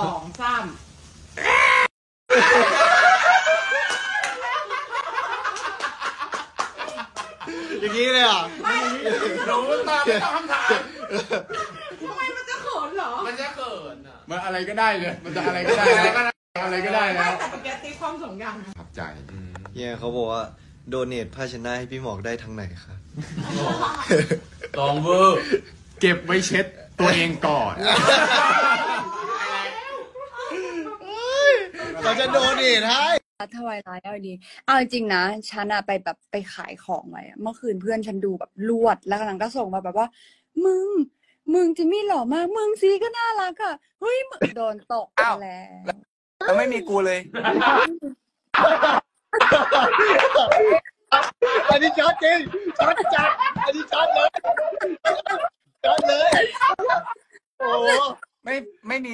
สองสามอย่างนี้เลยเหรอะรู้ตามไม่ต้องคำถามทำไมมันจะเขินเหรอมันจะเกิดอะมันอะไรก็ได้เลย มันจะอะไรก็ได้อะไรนะก็ได้อะไรก็ได้ไม่นะแต่เมื่อกี้ตีความสองอย่างขับใจ เฮียเขาบอกว่าโดเนทผ้าเชดหนะให้พี่หมอกได้ทางไหนคะลองเวอร์ เก็บไว้เช็ดตัวเองก่อน เราจะโดเนทให้ทวายร้ายเอาดี เอาจริงๆนะฉันอะไปแบบไปขายของไว้อะเมื่อคืนเพื่อนฉันดูแบบลวดแล้วกำลังก็ส่งมาแบบว่า มึง มึงจิมมี่หล่อมากมึงซีก็น่ารักอะเฮ้ยมึงโดนตกไปอ้าวแล้วแล้วไม่มีกูเลย อันนี้ช็อตจริงช็อตจัดอันนี้ช็อตเลยช็อตเลย โอ้ไม่ไม่มี